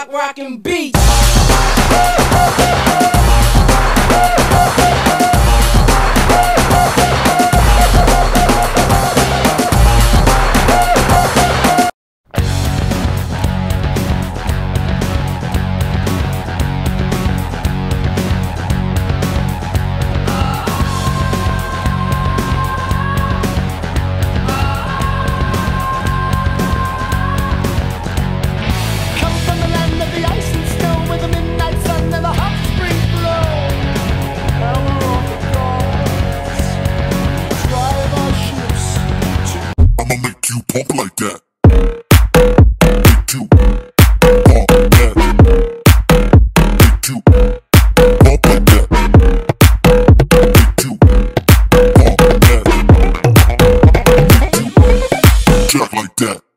rock rockin' beats. I'ma make you pump like that. Make you pump like that. Make you pump like that. Make you pump that. Make you jack like that.